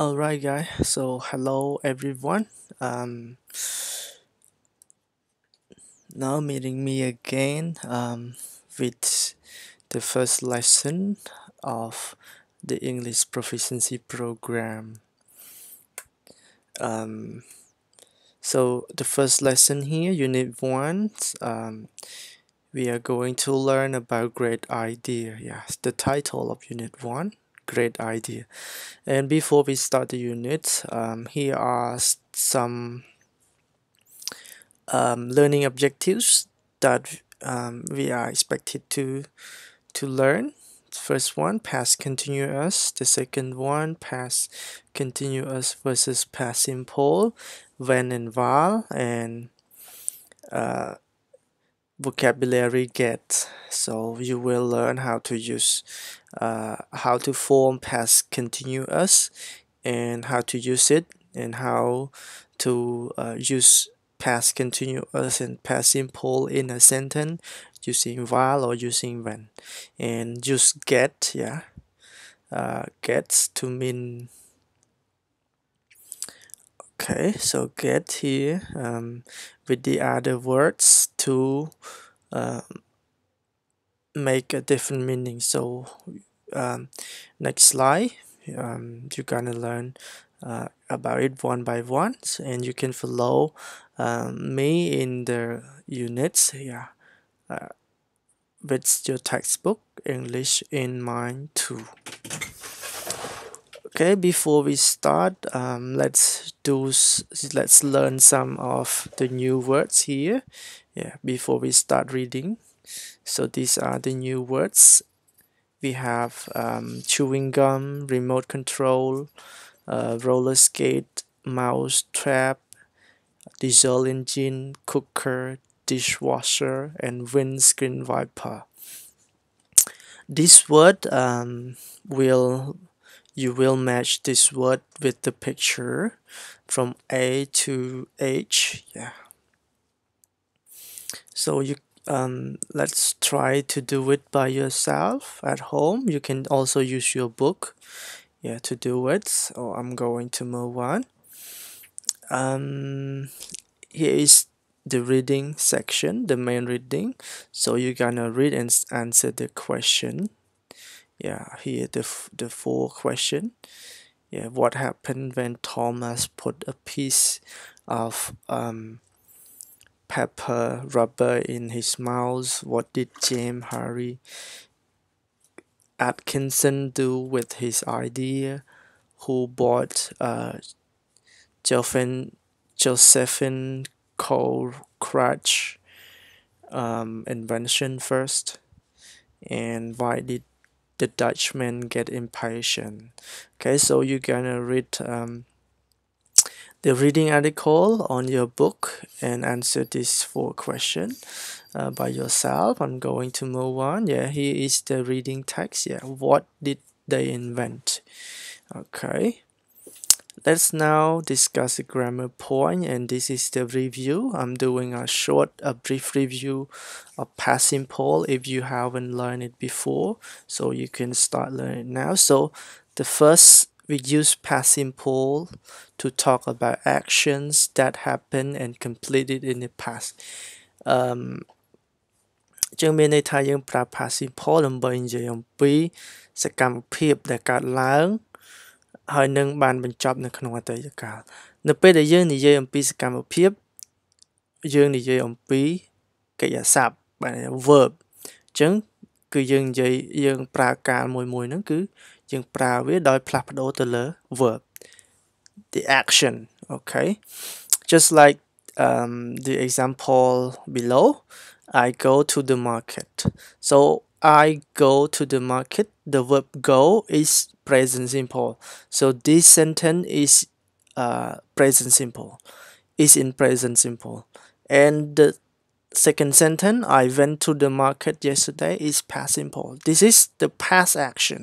Alright guys, so hello everyone. Um, now meeting me again um, with the first lesson of the English proficiency program. Um, so the first lesson here, unit one, um, we are going to learn about great idea. Yes, the title of unit one great idea. And before we start the unit um, here are some um, learning objectives that um, we are expected to to learn. First one past continuous. The second one past continuous versus past simple when and while and uh, vocabulary get so you will learn how to use uh, how to form past continuous and how to use it and how to uh, use past continuous and past simple in a sentence using while or using when. And use get yeah uh, gets to mean okay so get here um, with the other words to uh, make a different meaning. So um, next slide. Um, you're gonna learn uh, about it one by one and you can follow um, me in the units yeah uh, with your textbook English in mind too okay before we start um, let's do let's learn some of the new words here. Yeah before we start reading. So these are the new words. We have um, chewing gum remote control uh, roller skate mouse trap diesel engine cooker dishwasher and windscreen wiper. This word um, will you will match this word with the picture from A to H yeah. So you um, let's try to do it by yourself at home. You can also use your book yeah to do it. So I'm going to move on. Um, here is the reading section the main reading. So you're gonna read and answer the question yeah here the, the four question. Yeah what happened when Thomas put a piece of um, pepper rubber in his mouth? What did James Harry Atkinson do with his idea? Who bought uh, Josephine, Josephine Cole Crutch um, invention first? And why did the Dutchman get impatient. Okay, so you're gonna read um, the reading article on your book and answer this four question uh, by yourself. I'm going to move on. Yeah, here is the reading text. Yeah, what did they invent? Okay. Let's now discuss grammar point and this is the review. I'm doing a short, a brief review of past simple. if you haven't learned it before. So you can start learning now. So the first, we use past simple to talk about actions that happened and completed in the past. Um, យើងមានន័យថាយើងប្រើ past simple ដើម្បីនិយាយអំពីសកម្មភាពដែលកើតឡើង ហើយនឹងបានបញ្ចប់នៅក្នុងអតីតកាលនៅពេលដែលយើងនិយាយអំពីសកម្មភាពយើងនិយាយអំពីកិរិយាសព្ទបាទ verb អញ្ចឹងគឺយើងនិយាយយើងប្រើកាលមួយមួយហ្នឹងគឺយើងប្រើវាដោយផ្លាស់ប្ដូរទៅលើ verb the action okay just like um, the example below I go to the market so I go to the market the verb go is present simple so this sentence is uh, present simple is in present simple and the second sentence I went to the market yesterday is past simple this is the past action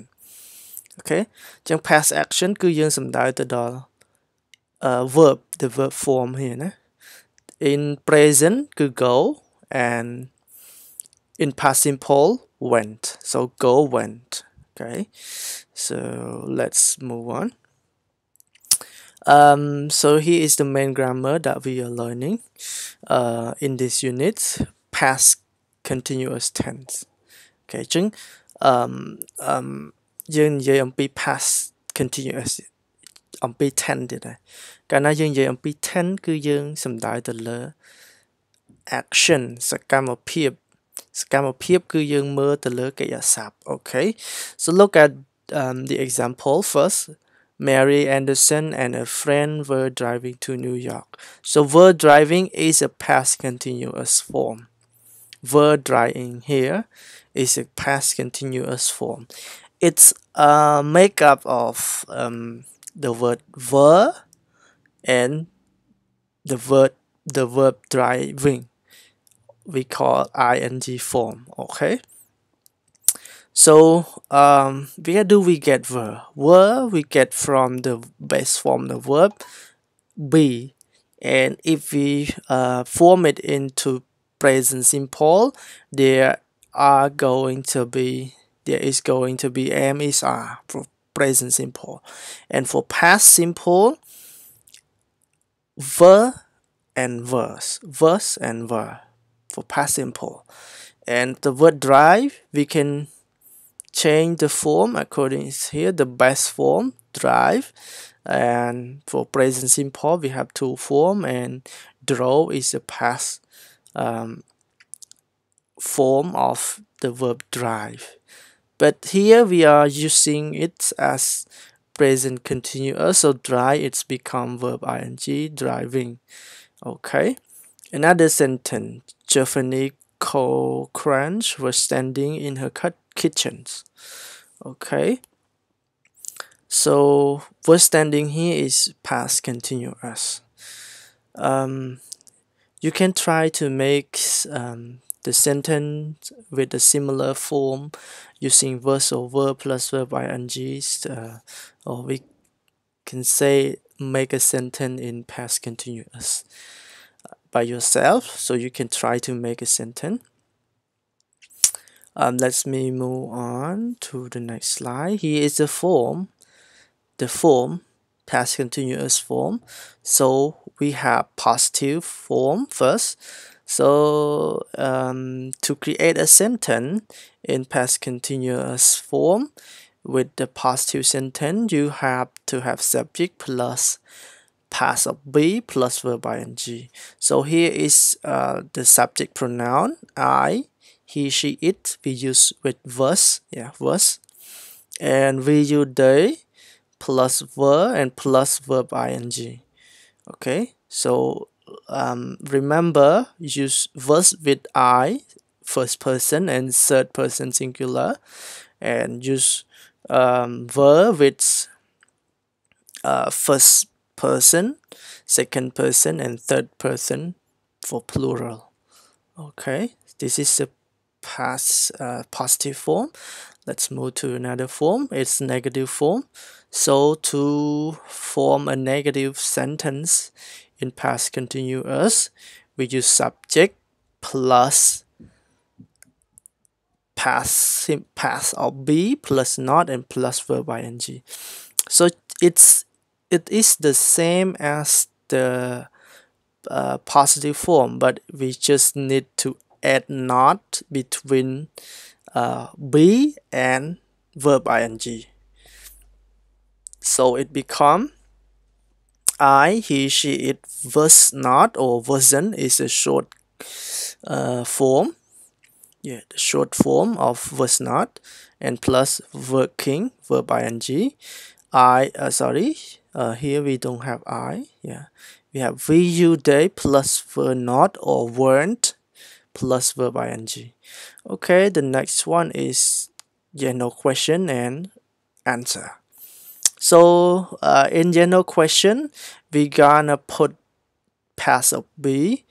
អូខេអញ្ចឹង past action គឺយើងសំដៅទៅដល់ uh, verb the verb form here ណា in present គឺ go and in past simple went so go went okay so let's move on Um, so here is the main grammar that we are learning uh, in this unit past continuous tense អូខេអញ្ចឹងអឺអឺយើងនិយាយអំពី past continuous អំពី tense ទៀតដែរកាលណាយើងនិយាយអំពី tense គឺយើងសំដៅទៅលើ action សកម្មភាព សកម្មភាពគឺយើងមើលទៅលើកិរិយាសព្ទអូខេ so look at um, the example first Mary Anderson and a friend were driving to New York. So were driving is a past continuous form. Were driving here is a past continuous form. It's a makeup of um, the word were and the word the verb driving we call ing form okay? So um, where do we get were were we get from the base form the verb be. And if we uh, form it into present simple there are going to be there is going to be am is are for present simple. And for past simple were and verse verse and were for past simple. And the word drive, we can change the form according here, the best form, drive. And for present simple, we have two form and draw is the past um, form of the verb drive. But here we are using it as present continuous, so drive it's become verb ing, driving. Okay. Another sentence, Tiffany Crunch was standing in her kitchen. Okay. So was standing here is past continuous. Um, you can try to make um, the sentence with a similar form using verse or verb plus verb ing uh, or we can say make a sentence in past continuous by yourself so you can try to make a sentence. Um, let me move on to the next slide. Here is the form. The form past continuous form. So we have positive form first. So um, to create a sentence in past continuous form with the positive sentence you have to have subject plus past of be plus verb ing. So here is uh, the subject pronoun I, he, she, it. We use with verse, yeah, verse. And we use they plus verb and plus verb ing. Okay, so um, remember use verse with I, first person and third person singular, and use um, verb with uh, first person, second person, and third person for plural. Okay, this is the past uh, positive form. Let's move to another form. It's negative form. So to form a negative sentence in past continuous, we use subject plus past past of be plus not and plus verb ing. So it's it is the same as the uh, positive form but we just need to add not between uh, be and verb ing. So it become I, he, she, it was not or wasn't is a short uh, form. Yeah the short form of was not and plus working verb ing. I uh, sorry uh, here we don't have I yeah. We have VU day plus were not or weren't plus verb ing. Okay the next one is general question and answer. So uh, in general question we gonna put past of be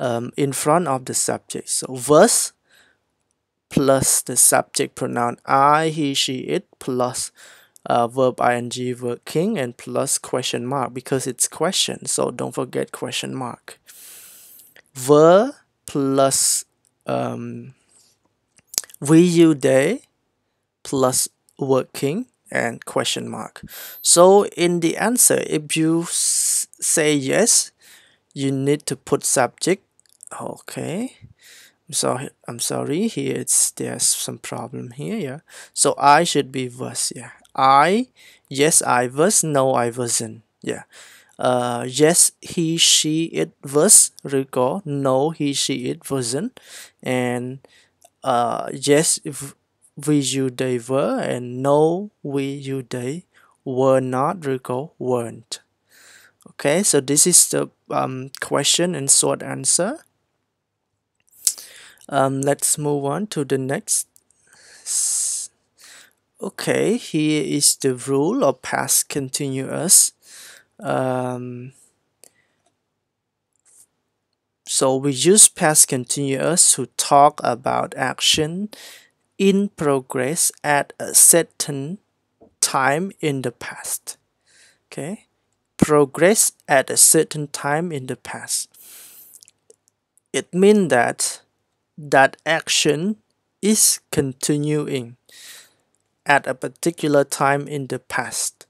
um, in front of the subject. So verse plus the subject pronoun I, he, she, it plus uh, verb ing working and plus question mark because it's question. So don't forget question mark. Were plus um, we you day plus working and question mark. So in the answer if you say yes you need to put subject. Okay. I'm sorry I'm sorry here it's there's some problem here yeah. So I should be was yeah I yes I was no I wasn't. Yeah. Uh, yes he she it was. Recall no he she it wasn't. And uh, yes we you they were. And no we you they were not. Recall weren't. Okay so this is the um, question and short answer. Um, let's move on to the next okay here is the rule of past continuous. Um, so we use past continuous to talk about action in progress at a certain time in the past. Okay progress at a certain time in the past. It means that that action is continuing at a particular time in the past.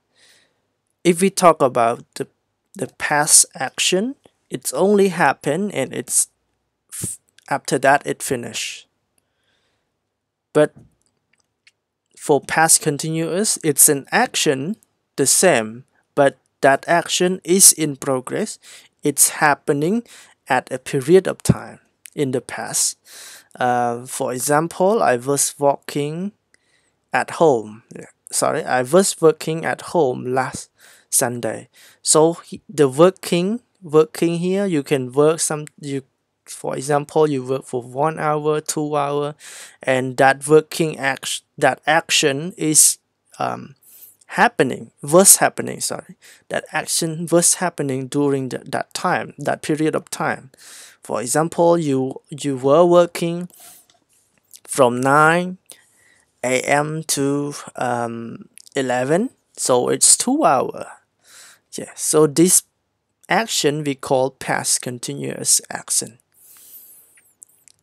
If we talk about the, the past action it's only happened and it's after that it finished but for past continuous it's an action the same but that action is in progress. It's happening at a period of time in the past. Uh, for example I was walking at home. Sorry I was working at home last Sunday. So the working working here you can work some you for example you work for one hour two hour and that working action that action is um, happening was happening sorry. That action was happening during the, that time that period of time. For example you you were working from 9 a.m to um, 11 so it's two hour. Yeah so this action we call past continuous action.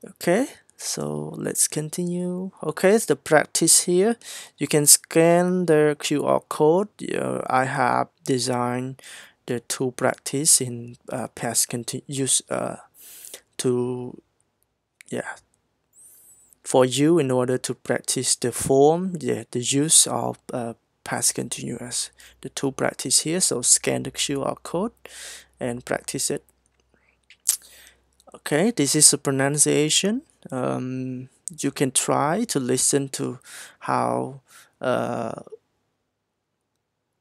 Okay so let's continue. Okay the practice here. You can scan the QR code. Uh, I have designed the two practice in uh, past continuous uh, to yeah for you in order to practice the form yeah the use of uh, past continuous. The two practice here so scan the QR code and practice it. Okay this is a pronunciation. Um, you can try to listen to how uh,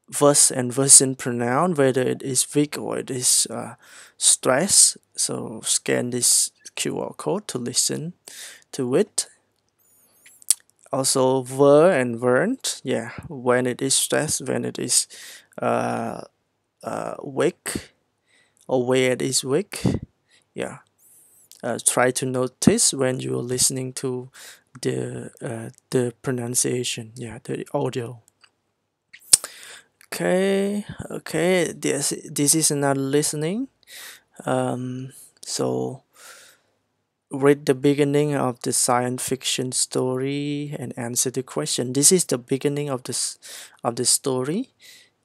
verse and version pronoun whether it is weak or it is uh, stress. So scan this QR code to listen to it also were and weren't yeah when it is stressed when it is uh, uh, weak or where it is weak yeah. Uh, try to notice when you're listening to the uh, the pronunciation yeah the audio. Okay okay this this is another listening um, so read the beginning of the science fiction story and answer the question. This is the beginning of this of the story.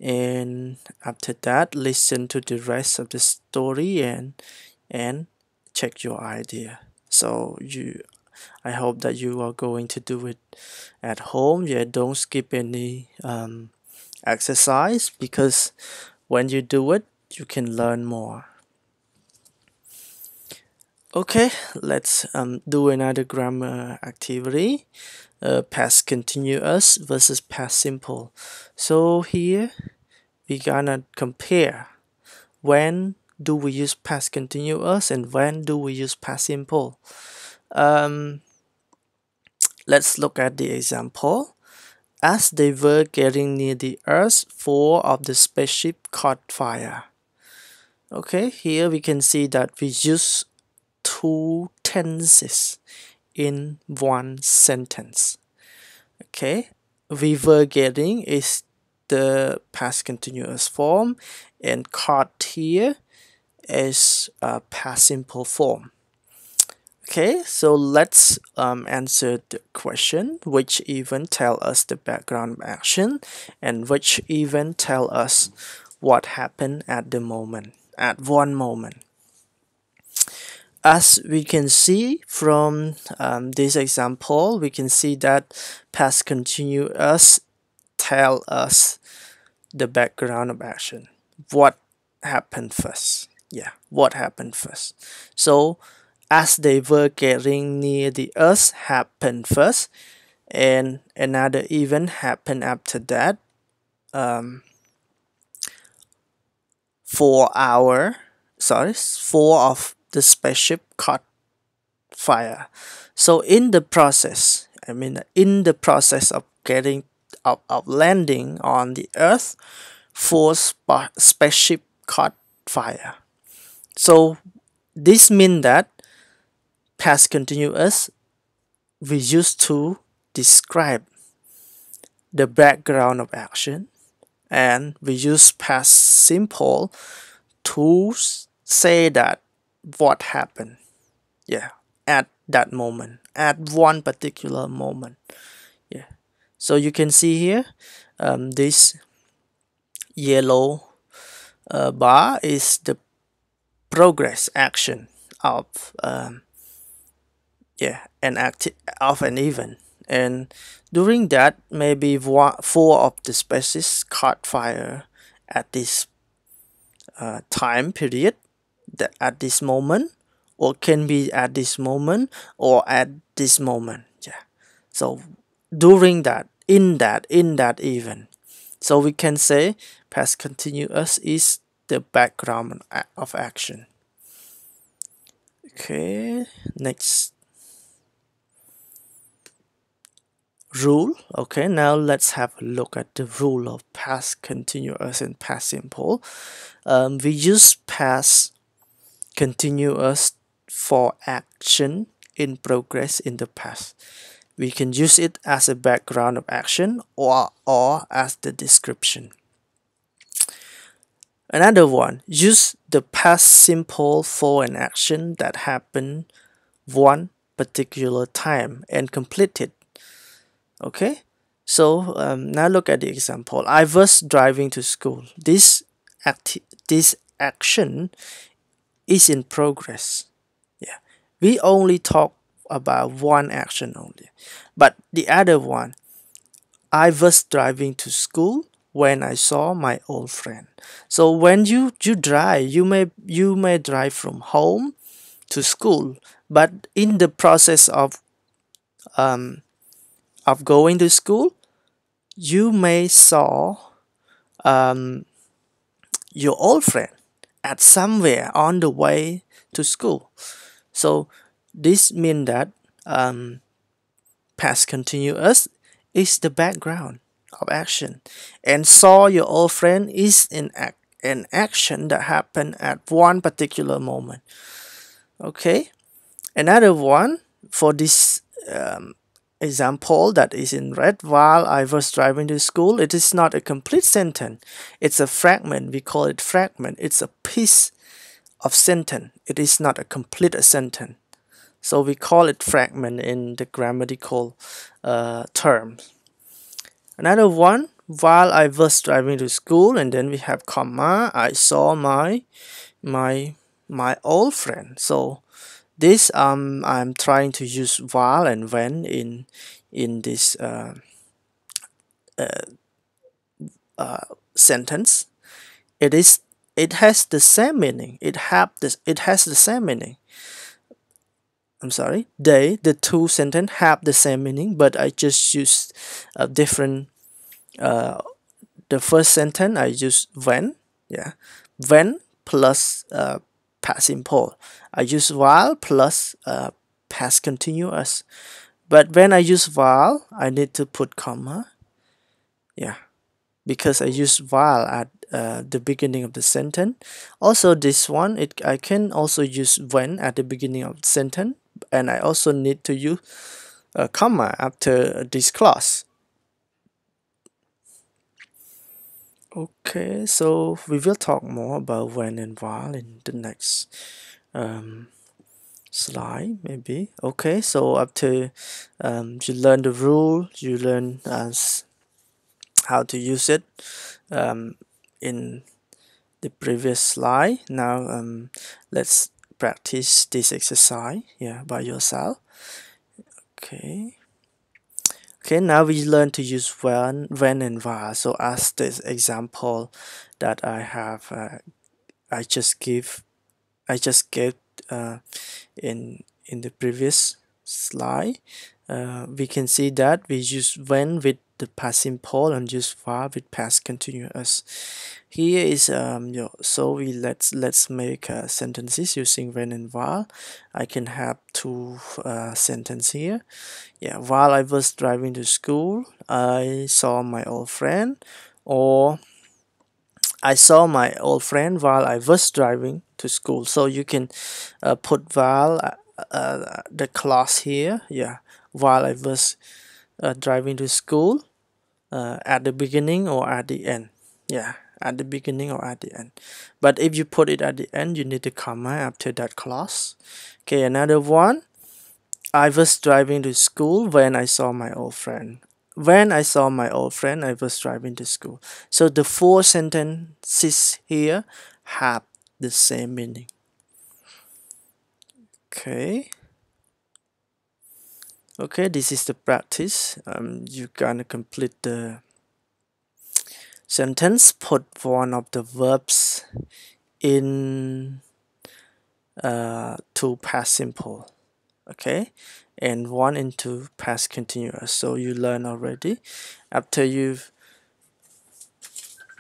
And after that listen to the rest of the story and and check your idea. So you I hope that you are going to do it at home. Yeah don't skip any um, exercise because when you do it you can learn more okay let's um, do another grammar activity. Uh, past continuous versus past simple. So here we gonna compare. When do we use past continuous and when do we use past simple? Um, let's look at the example. As they were getting near the earth four of the spaceship caught fire. Okay here we can see that we use two tenses in one sentence. Okay? We were getting is the past continuous form and caught here is a past simple form. Okay, so let's um, answer the question. Which event tell us the background action? And which event tell us what happened at the moment, at one moment. As we can see from um, this example, we can see that past continuous tell us the background of action. What happened first? Yeah, what happened first? So as they were getting near the earth happened first and another event happened after that um, four hour sorry four of the spaceship caught fire. So in the process i mean in the process of getting of, of landing on the earth four spaceship caught fire. So this means that past continuous we use to describe the background of action and we use past simple to say that what happened. Yeah at that moment at one particular moment. Yeah. So you can see here um, this yellow uh, bar is the progress action of um, yeah an act of an event. And during that maybe four of the species caught fire at this uh, time period that at this moment or can be at this moment or at this moment yeah. So during that in that in that event. So we can say past continuous is the background of action. Okay next. Rule okay now let's have a look at the rule of past continuous and past simple. Um, we use past continuous for action in progress in the past. We can use it as a background of action or or as the description. Another one use the past simple for an action that happened one particular time and completed okay? So um, now look at the example. I was driving to school. This act this action is in progress. Yeah. We only talk about one action only. But the other one I was driving to school when I saw my old friend. So when you you drive you may you may drive from home to school but in the process of um, of going to school, you may saw um, your old friend at somewhere on the way to school. So this means that um, past continuous is the background of action and saw your old friend is an, act, an action that happened at one particular moment. Okay, another one for this um, example that is in red while I was driving to school it is not a complete sentence. It's a fragment. We call it fragment. It's a piece of sentence. It is not a complete sentence. So we call it fragment in the grammatical uh, terms another one while I was driving to school and then we have comma I saw my my my old friend. So this um I'm trying to use while and when in in this uh, uh, uh, sentence. It is it has the same meaning. It have this it has the same meaning. I'm sorry? They the two sentence have the same meaning but I just use a different uh, the first sentence I use when yeah when plus uh, past simple. I use while plus uh, past continuous. But when I use while, I need to put comma. Yeah, because I use while at uh, the beginning of the sentence. Also, this one, it I can also use when at the beginning of the sentence, and I also need to use a comma after this clause. Okay, so we will talk more about when and while in the next um, slide. maybe. Okay so after um, you learn the rule you learn as how to use it um, in the previous slide. Now um, let's practice this exercise yeah by yourself. Okay. Okay now we learn to use when when and while so as this example that I have uh, I just give I just gave uh, in in the previous slide. Uh, we can see that we use when with the past simple and use while with past continuous. Here is um you know, so we let's let's make uh, sentences using when and while. I can have two uh, sentence here. Yeah while I was driving to school I saw my old friend or I saw my old friend while I was driving to school. So you can uh, put while uh, uh the clause here yeah while I was uh, driving to school uh, at the beginning or at the end. Yeah at the beginning or at the end. But if you put it at the end you need a comma after that clause okay another one. I was driving to school when I saw my old friend when I saw my old friend I was driving to school. So the four sentences here have the same meaning. Okay. Okay this is the practice. Um, you're gonna complete the sentence. Put one of the verbs in uh, to past simple okay? And one into past continuous. So you learn already. After you've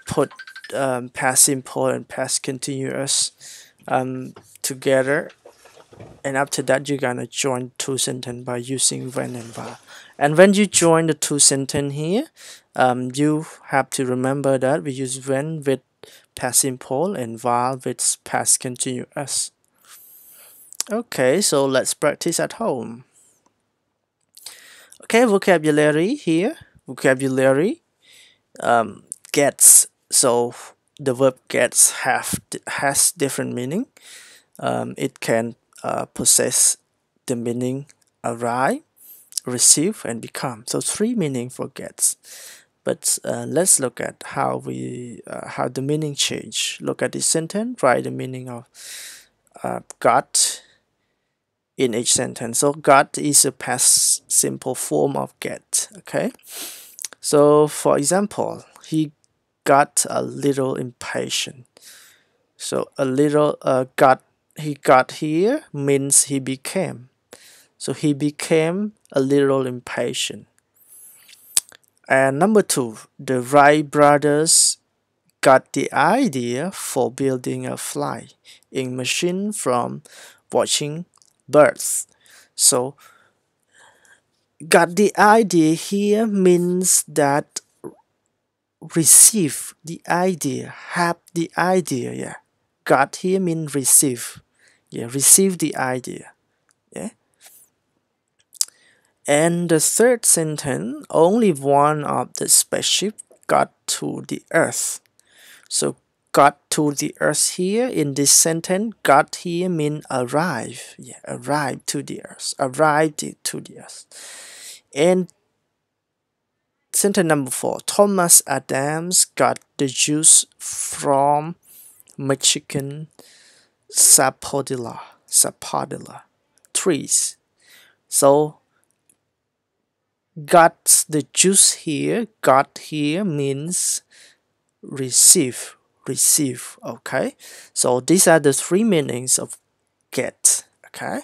put um, past simple and past continuous um, together and after that you're gonna join two sentence by using when and while and when you join the two sentence here um, you have to remember that we use when with past simple and while with past continuous okay so let's practice at home okay vocabulary here vocabulary um, gets so the verb gets have has different meaning um, it can uh, possess the meaning arrive, receive, and become. So three meaning for gets. But uh, let's look at how we uh, how the meaning change. Look at this sentence. Write the meaning of uh, got in each sentence. So got is a past simple form of get. Okay. So for example, he got a little impatient. So a little uh, got he got here means he became. So he became a little impatient. And number two, the Wright brothers got the idea for building a fly in machine from watching birds. So got the idea here means that receive the idea, have the idea, yeah. Got here means receive yeah receive the idea yeah and the third sentence only one of the spaceship got to the earth so got to the earth here in this sentence got here mean arrive. Yeah arrive to the earth arrived to the earth. And sentence number four thomas adams got the juice from Mexican sapodilla, sapodilla trees. So got the juice here, got here means receive, receive, okay? So these are the three meanings of get, okay?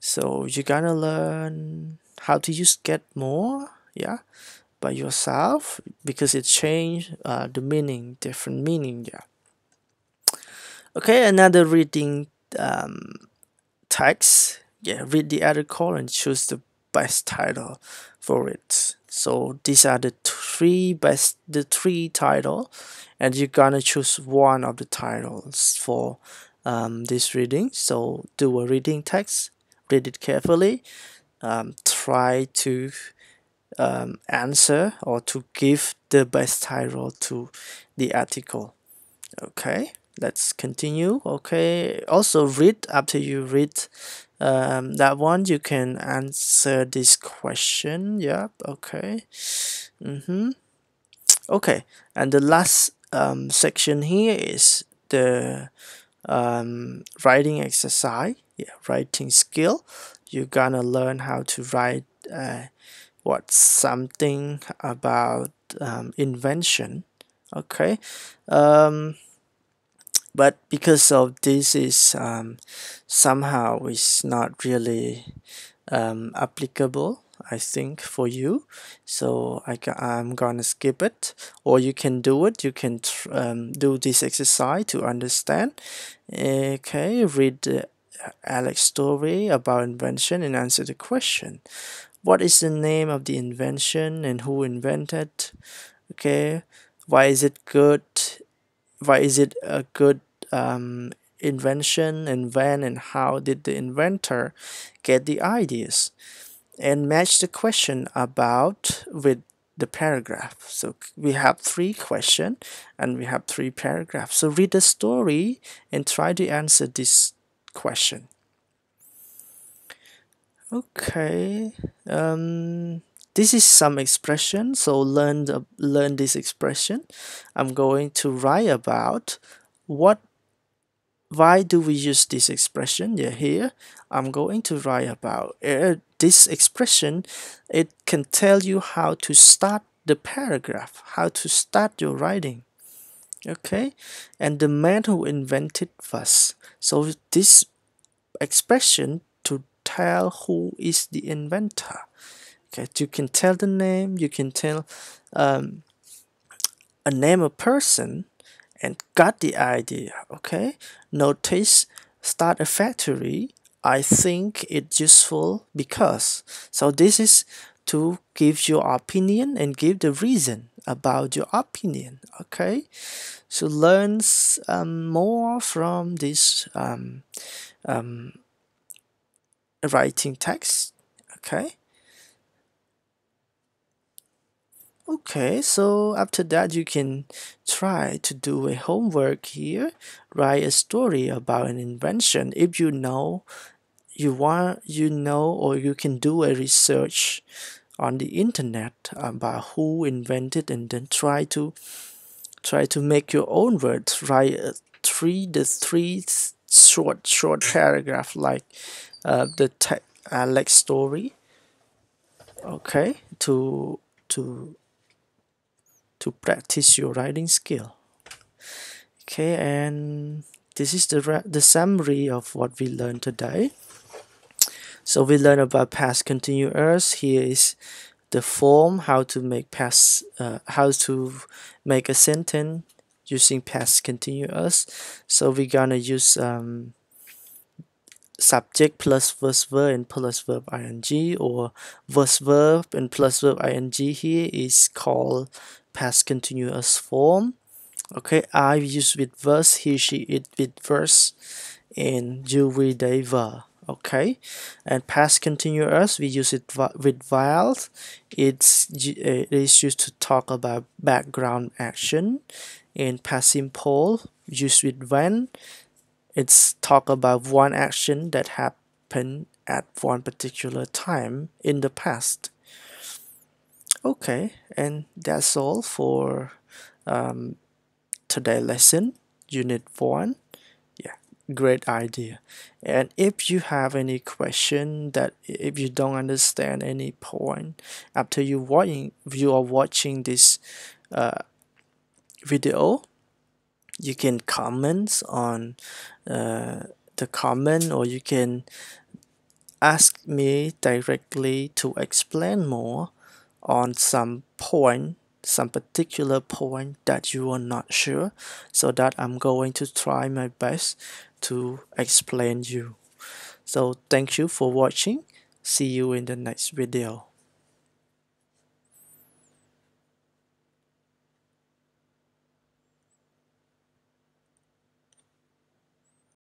So you're gonna learn how to use get more, yeah, by yourself because it changed uh, the meaning, different meaning, yeah. Okay, another reading um, text. Yeah, read the article and choose the best title for it. So these are the three best, the three title, and you're gonna choose one of the titles for um, this reading. So do a reading text, read it carefully, um, try to um, answer or to give the best title to the article. Okay. let's continue okay also read after you read um, that one you can answer this question. Yep okay. Mm-hmm. Okay and the last um, section here is the um, writing exercise. Yeah writing skill. You're gonna learn how to write uh, what something about um, invention. Okay um, but because of this is um, somehow is not really um, applicable I think for you. So I I'm gonna skip it. Or you can do it. You can um, do this exercise to understand. Okay read the Alex story about invention and answer the question. What is the name of the invention and who invented? Okay why is it good? Why is it a good um, invention and when and how did the inventor get the ideas and match the question about with the paragraph. So we have three questions and we have three paragraphs so read the story and try to answer this question. Okay um this is some expression. So learn the, learn this expression. I'm going to write about what why do we use this expression? Yeah here I'm going to write about uh, this expression it can tell you how to start the paragraph how to start your writing. Okay? And the man who invented was. So this expression to tell who is the inventor. Okay you can tell the name you can tell um, a name of person and got the idea okay? Notice start a factory I think it's useful because. So this is to give your opinion and give the reason about your opinion okay? So learn um, more from this um, um, writing text okay Okay, so after that you can try to do a homework here. Write a story about an invention. If you know, you want, you know, or you can do a research on the internet about who invented and then try to try to make your own words. Write a three the three short short paragraph like uh, the Alex story. Okay, to to to practice your writing skill. Okay and this is the the summary of what we learned today. So we learned about past continuous. Here is the form how to make past uh, how to make a sentence using past continuous. So we're gonna use um, subject plus verse verb and plus verb ing or verse verb and plus verb ing here is called past continuous form. Okay I use with verse he she it with verse and you with okay and past continuous we use it with while it's uh, it is used to talk about background action. In past simple used with when. It's talk about one action that happened at one particular time in the past okay and that's all for um, today lesson unit 1 yeah great idea. And if you have any question that if you don't understand any point after you watching you are watching this uh, video you can comment on uh, the comment or you can ask me directly to explain more on some point some particular point that you are not sure so that I'm going to try my best to explain you. So thank you for watching. See you in the next video